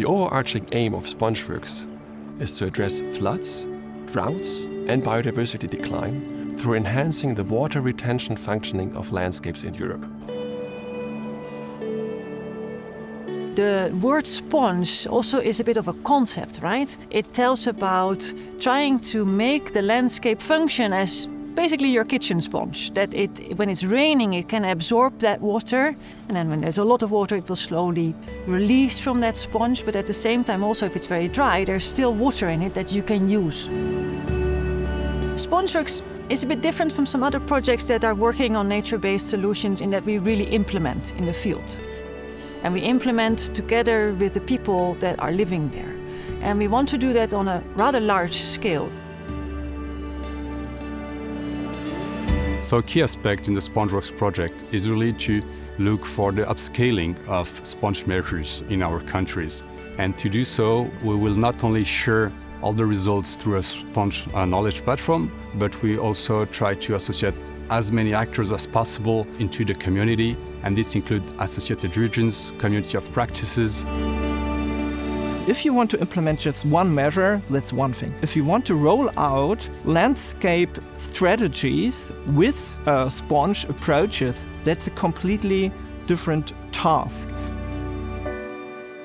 The overarching aim of SpongeWorks is to address floods, droughts, and biodiversity decline through enhancing the water retention functioning of landscapes in Europe. The word sponge also is a bit of a concept, right? It tells about trying to make the landscape function as basically your kitchen sponge. That it, when it's raining, it can absorb that water, and then when there's a lot of water, it will slowly release from that sponge. But at the same time, also if it's very dry, there's still water in it that you can use. SpongeWorks is a bit different from some other projects that are working on nature-based solutions in that we really implement in the field. And we implement together with the people that are living there. And we want to do that on a rather large scale. So a key aspect in the SpongeWorks project is really to look for the upscaling of sponge measures in our countries. And to do so, we will not only share all the results through a sponge uh, knowledge platform, but we also try to associate as many actors as possible into the community, and this includes associated regions, community of practices. If you want to implement just one measure, that's one thing. If you want to roll out landscape strategies with uh, sponge approaches, that's a completely different task.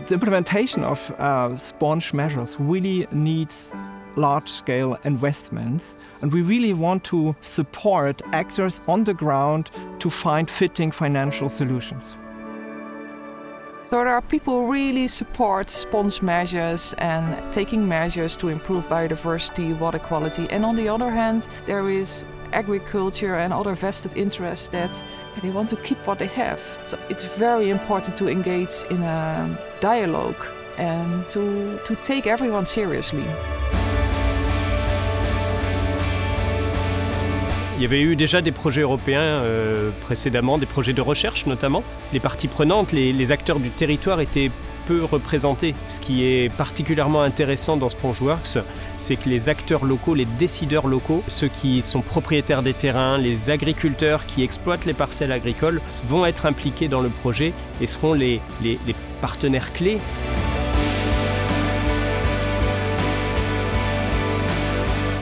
The implementation of uh, sponge measures really needs large-scale investments, and we really want to support actors on the ground to find fitting financial solutions. So there are people who really support sponge measures and taking measures to improve biodiversity, water quality. And on the other hand, there is agriculture and other vested interests that they want to keep what they have. So it's very important to engage in a dialogue and to, to take everyone seriously. Il y avait eu déjà des projets européens euh, précédemment, des projets de recherche notamment. Les parties prenantes, les, acteurs du territoire étaient peu représentés. Ce qui est particulièrement intéressant dans SpongeWorks, c'est que les acteurs locaux, les décideurs locaux, ceux qui sont propriétaires des terrains, les agriculteurs qui exploitent les parcelles agricoles, vont être impliqués dans le projet et seront les partenaires clés.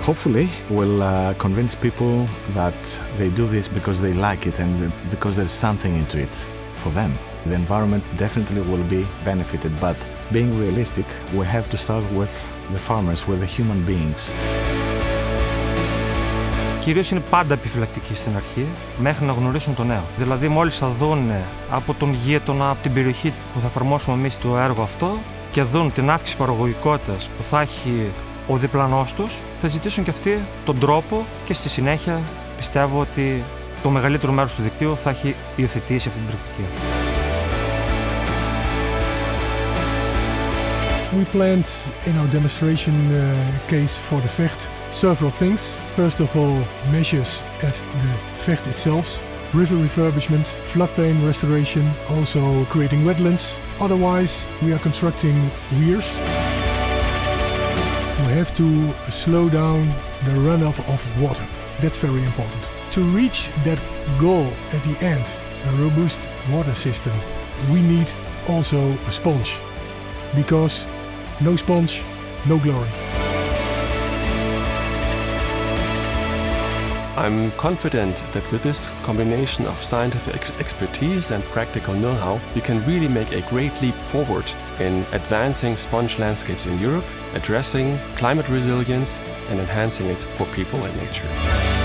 hopefully will uh, convince people that they do this because they like it and because there's something into it for them. The environment definitely will be benefited, but being realistic, we have to start with the farmers, with the human beings. Κυρίως είναι πάντα επιφυλακτικοί στην αρχή, μέχρι να γνωρίσουν το νέο. Δηλαδή μόλις θα δουν από τον γείτονα, από την περιοχή που θα εφαρμόσουμε εμείς το έργο αυτό και δουν την αύξηση παραγωγικότητας που θα έχει ο διπλανός τους, θα ζητήσουν και αυτοί τον τρόπο και στη συνέχεια πιστεύω ότι το μεγαλύτερο μέρος του δικτύου θα έχει υιοθετήσει αυτή την πρακτική. We planned in our demonstration uh, case for the Vecht several things. First of all, measures at the Vecht itself, river refurbishment, floodplain restoration, also creating wetlands. Otherwise, we are constructing weirs. Have to slow down the runoff of water. That's very important. To reach that goal at the end, a robust water system, we need also a sponge. Because no sponge, no glory. I'm confident that with this combination of scientific ex expertise and practical know-how, we can really make a great leap forward in advancing sponge landscapes in Europe, addressing climate resilience and enhancing it for people and nature.